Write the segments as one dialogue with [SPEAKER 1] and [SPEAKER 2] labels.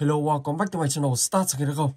[SPEAKER 1] Hello, welcome back to my channel. Start sẽ được không?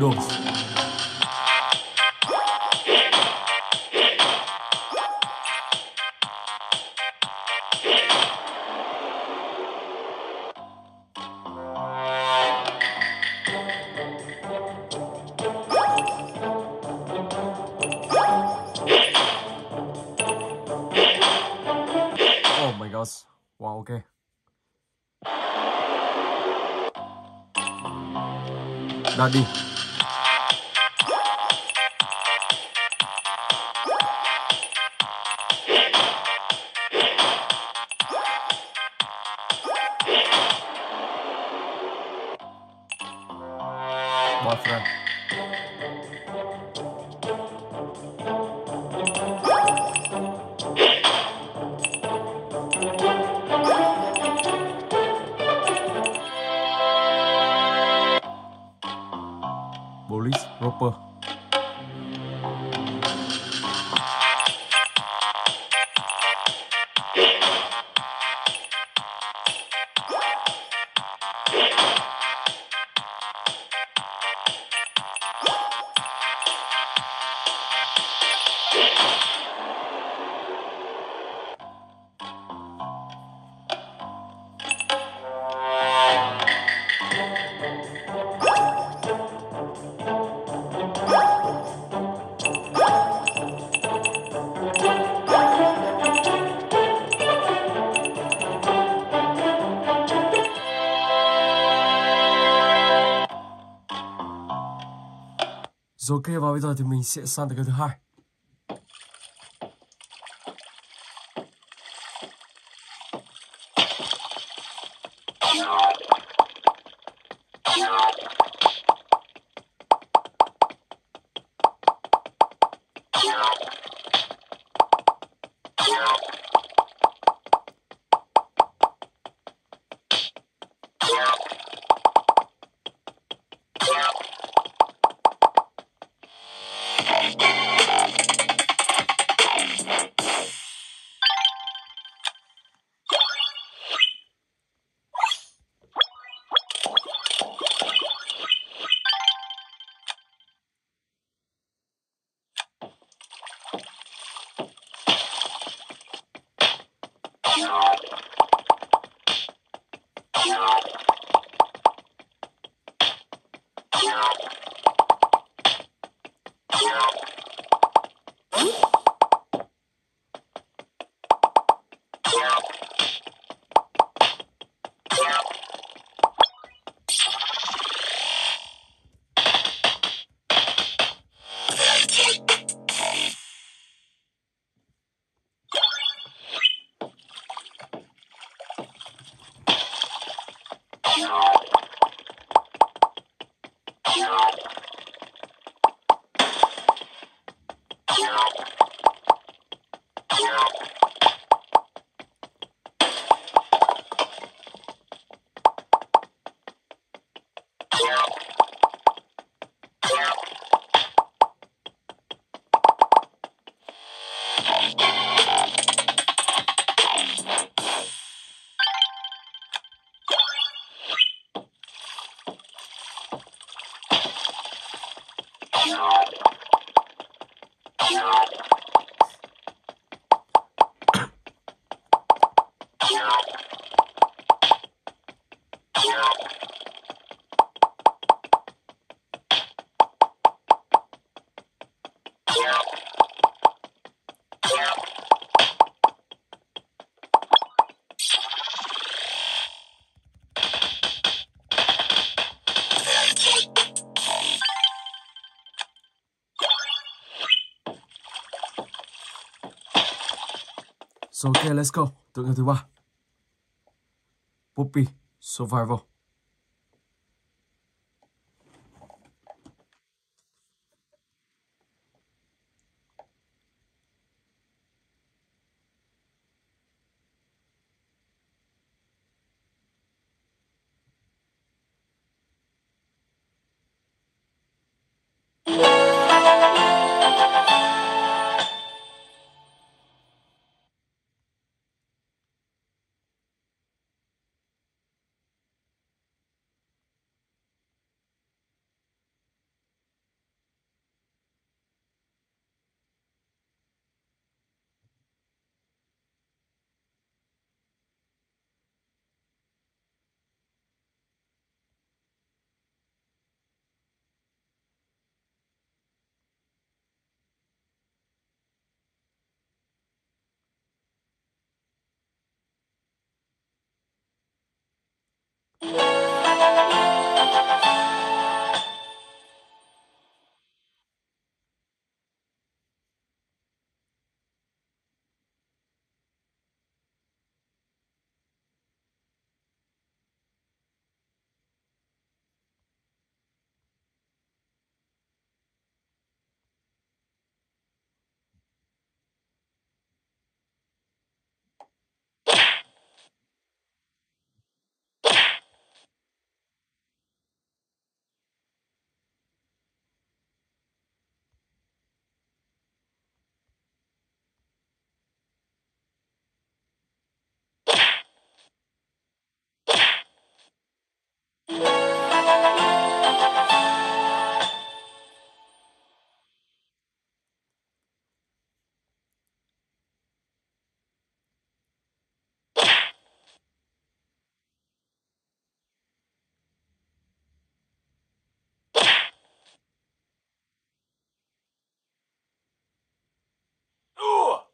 [SPEAKER 1] Oh my gosh. Wow, okay. Daddy. Thank you. Bây giờ thì mình sẽ sang tới cái thứ hai. So okay, let's go. Tựa game thứ ba. Poppy Survival. pie.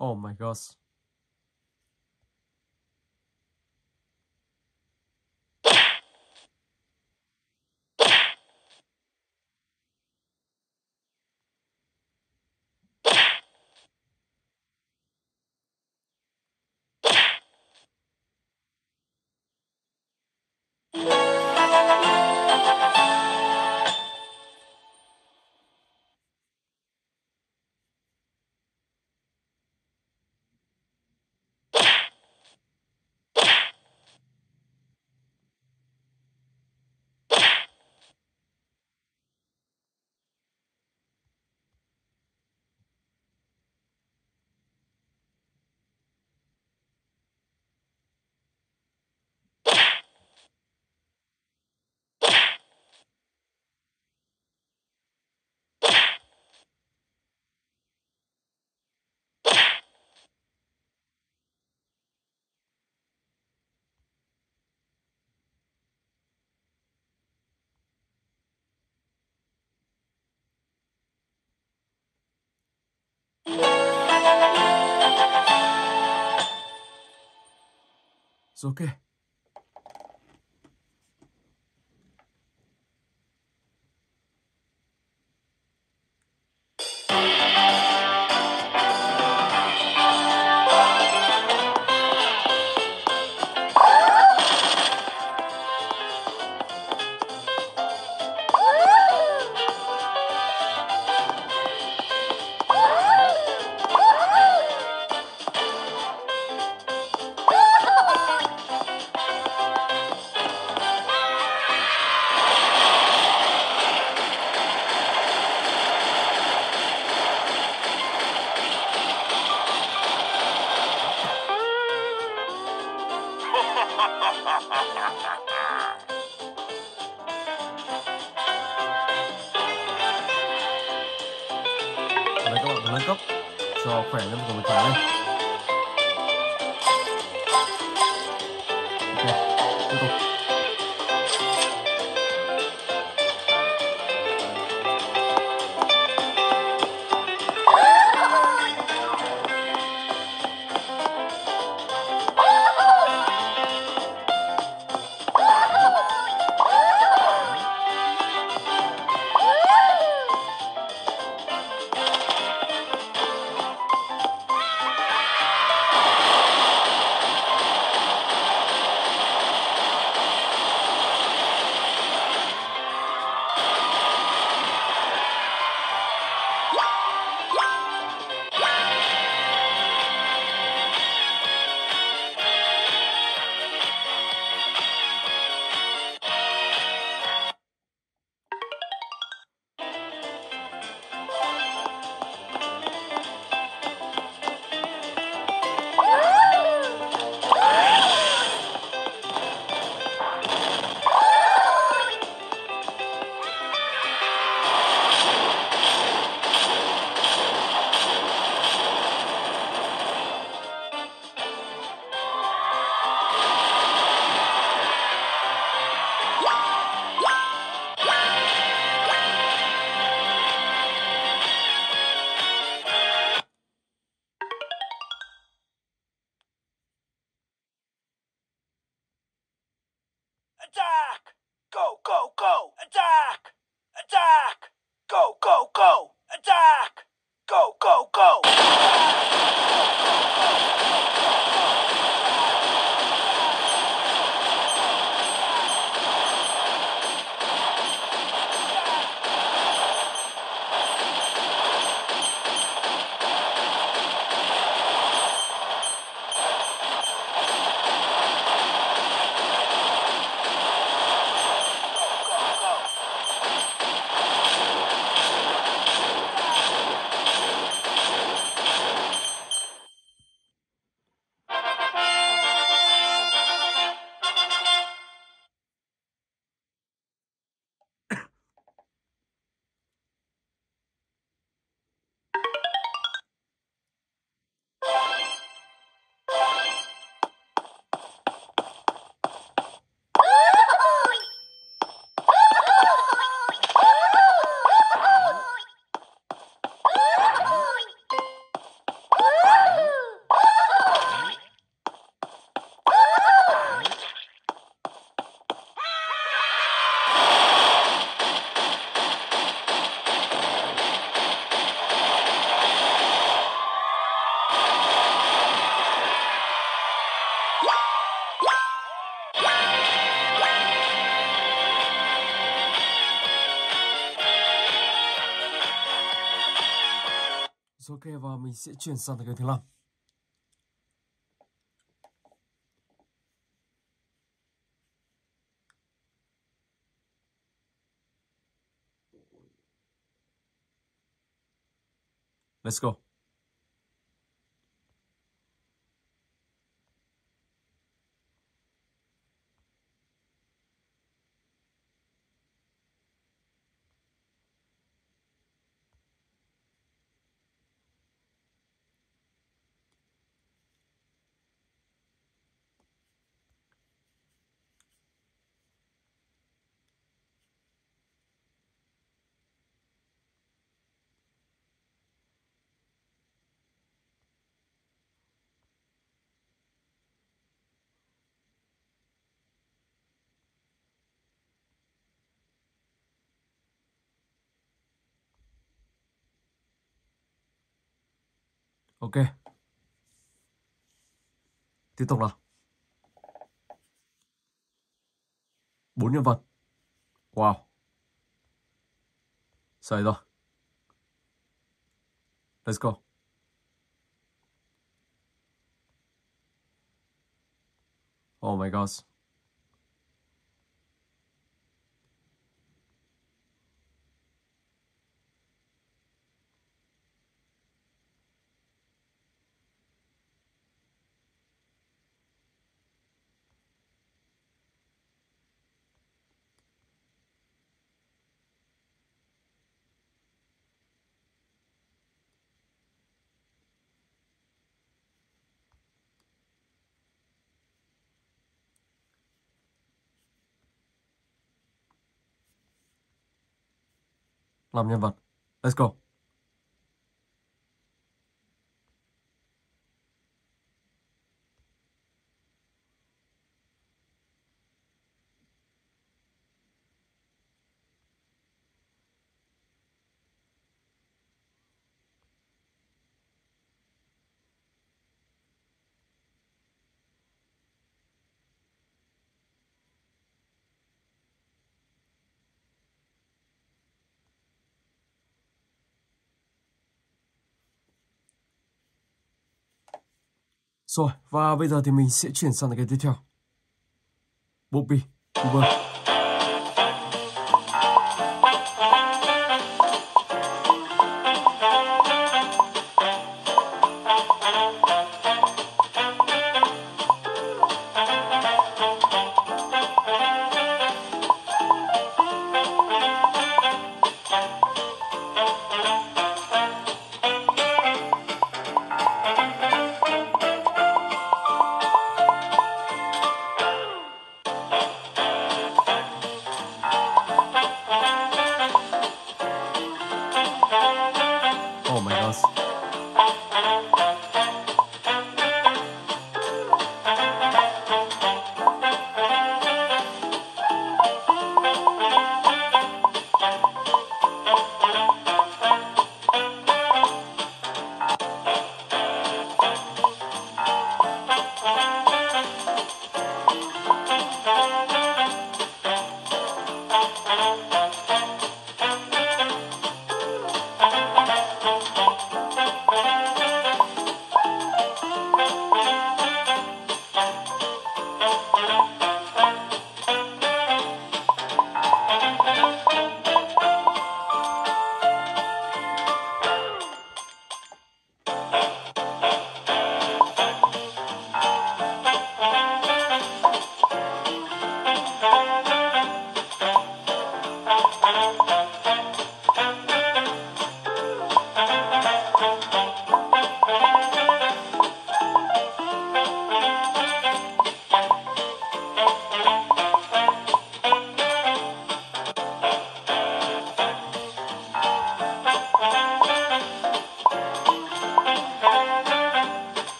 [SPEAKER 1] Oh my gosh. It's okay. Sẽ chuyển sang tới kênh thứ năm Let's go. Ok. Tiếp tục nào. Bốn nhân vật. Wow. Xảy rồi. Let's go. Oh my gosh. Làm nhân vật. Let's go. Rồi, và bây giờ thì mình sẽ chuyển sang cái tiếp theo. Bobby Uber.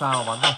[SPEAKER 1] Sao 蛋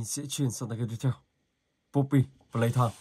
[SPEAKER 1] mình sẽ chuyển sang tài cái tiếp theo. Poppy Playtime.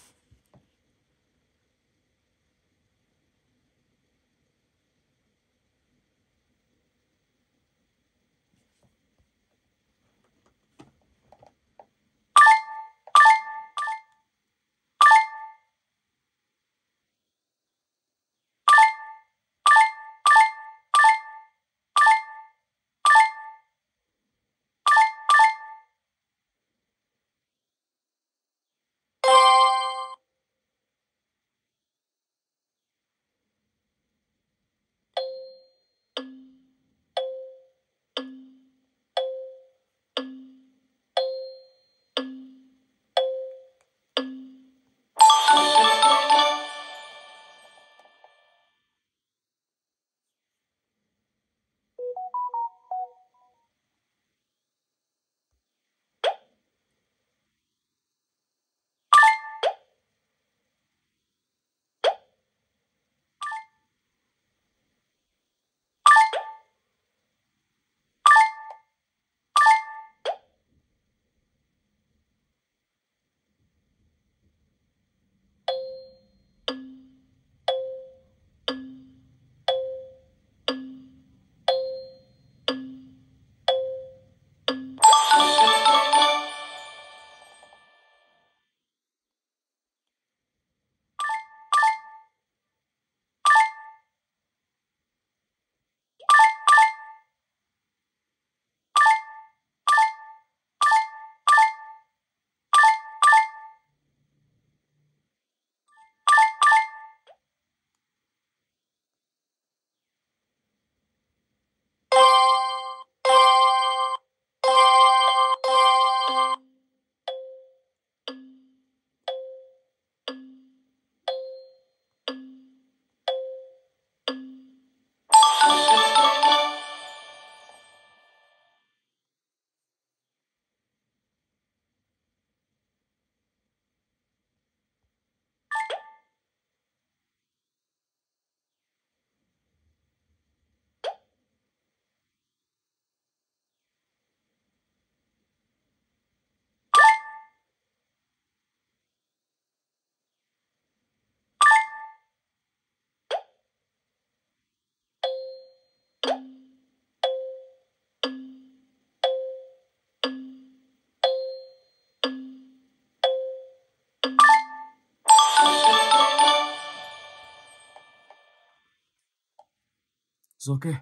[SPEAKER 1] Rồi ok.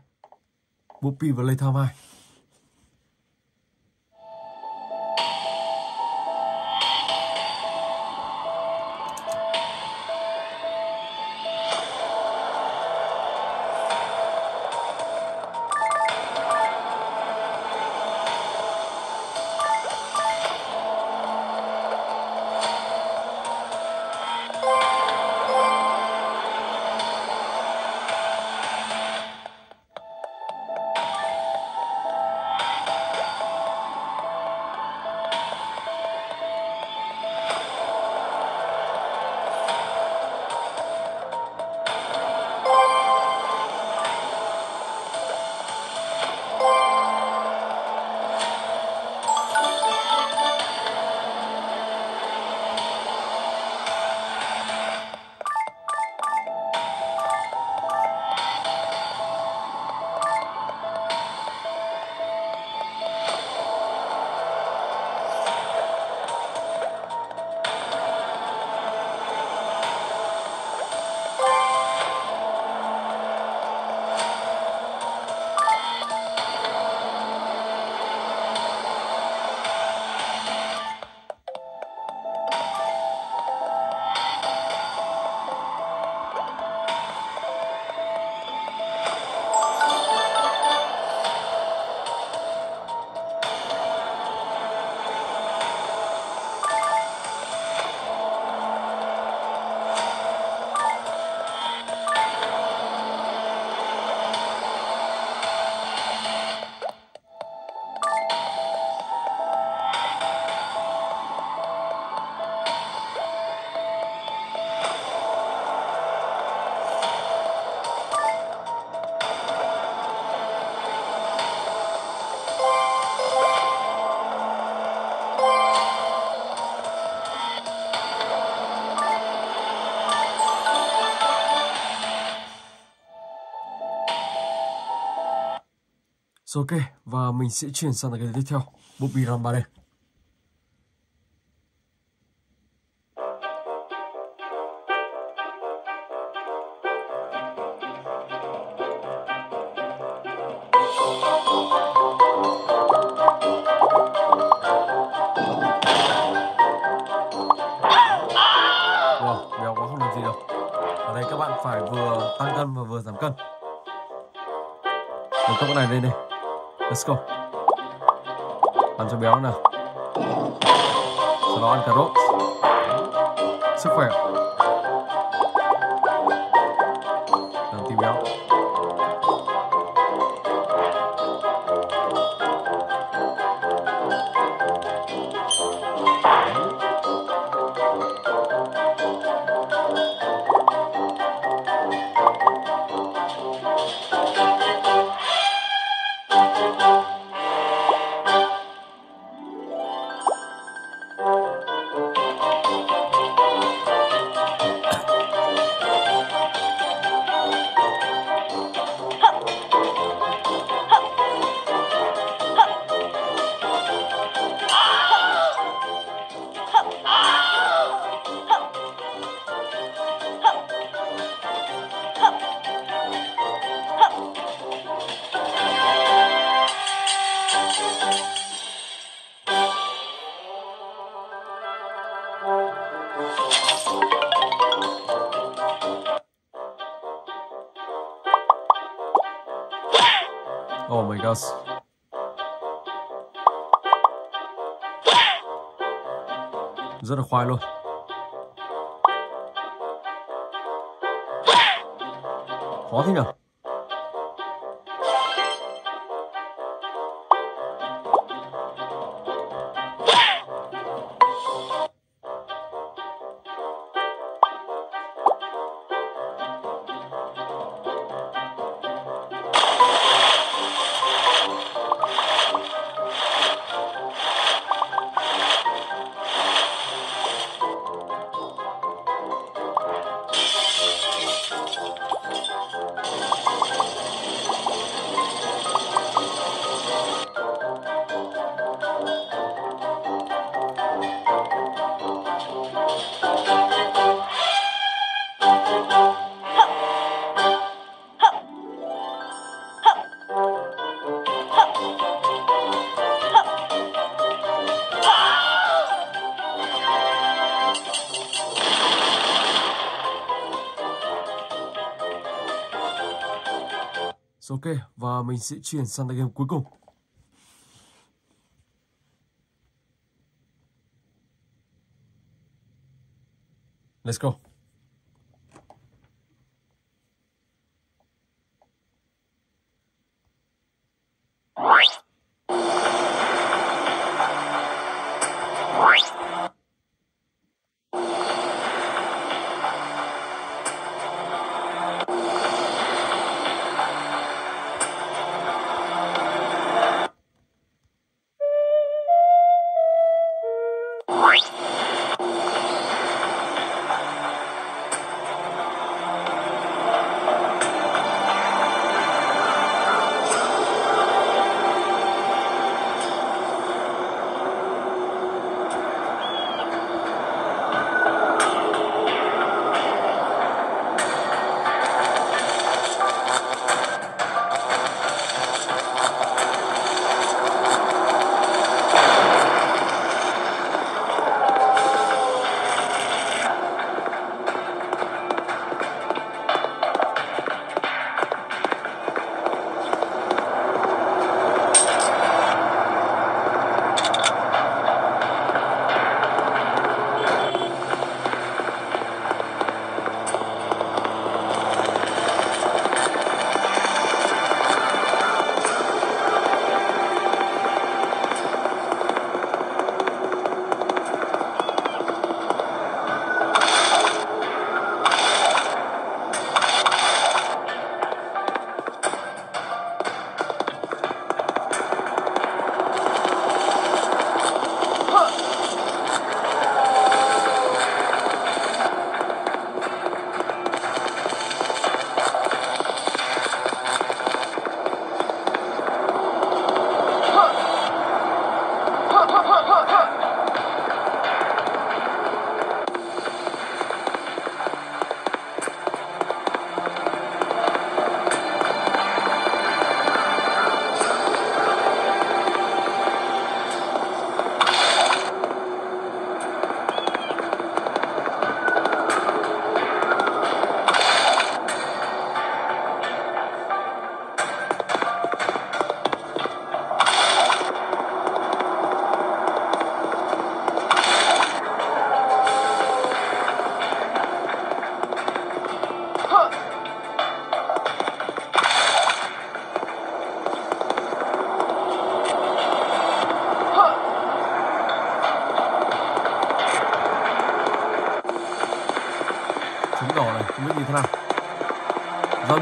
[SPEAKER 1] Buppy và Lê Thao Mai. Rồi ok, và mình sẽ chuyển sang cái tiếp theo, bộ bì RAM 3D. Fiona. 快乐，好听着。Mình sẽ chuyển sang game cuối cùng. Let's go.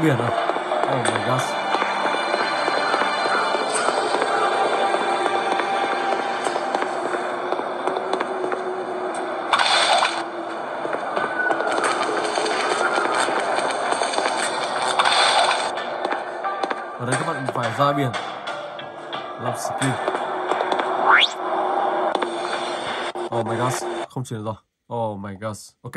[SPEAKER 1] Biển rồi. Oh my gosh Ở đây các bạn phải ra biển làm skill. Oh my god, không chuyển rồi. Oh my god. Ok.